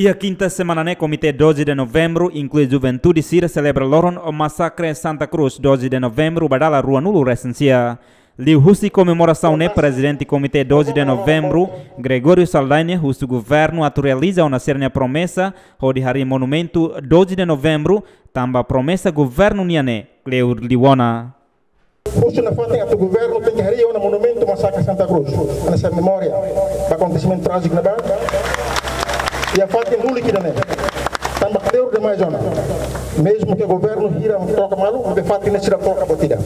E a quinta semana, né, Comitê 12 de novembro, inclui Juventude Sira, celebra Loron o Massacre Santa Cruz, 12 de novembro, Badala Rua Nulo Recensia. Liu Husi comemoração, né, Presidente do Comitê 12 de novembro, Gregório Saldanha, o governo, atu realiza uma série promessa, de hari monumento 12 de novembro, tamba promessa governo niane, Cleur Liwona. Justo na frente do governo tem que hari um monumento Massacre Santa Cruz, nessa memória acontecimento trágico na Bahia. E a fato é. Mesmo que o governo gira troca malu, de fato não tira troca batida.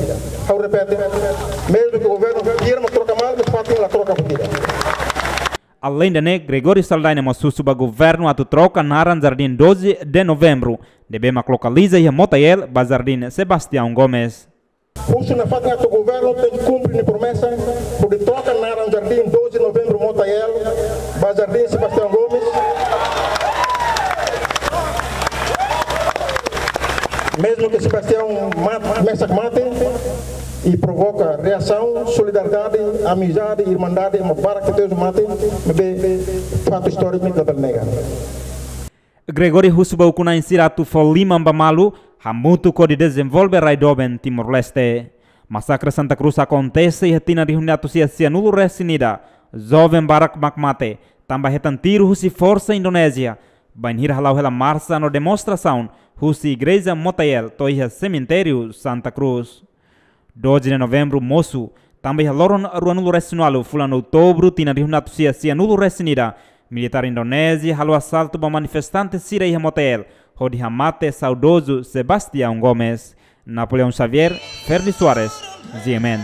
Eu repete, mesmo que o governo gira troca malu, de fato ela troca batida. Além de né, Gregório Saldanha mostrou o governo a troca na Jardim 12 de novembro. Devemos localiza e Motael, Bazardim Sebastião Gomes. Justo na fato do governo tem cumprir a promessa por troca na Jardim 12 de novembro Motael, Bazardim Sebastião Gomes. Mesmo que Sebastião começa a mate e provoca reação, solidariedade, amizade, irmandade, uma para que Deus mate, fato histórico da Belnega. Gregory Husbau kuna insiratu folima mbamalu, hamutu ko de desenvolve raidoben Timor-Leste. Massacre Santa Cruz acontece e retina de uniatu sia nulo resinida, jovem barak makmate, tambah hetan tiro husi força Indonésia, banhir halau hela marcha no demonstração, Husi Igreja Motael, Toiha Cemitério Santa Cruz. 12 de novembro, moço, também loron ruanulo resinualo, fulano outubro, tina rihunatu sia sia nulo resinida, militar indonésia, halo assalto ba manifestante sira iha Motael, hodi hamate saudoso Sebastião Gomes, Napoleão Xavier, Ferdi Soares, GMN.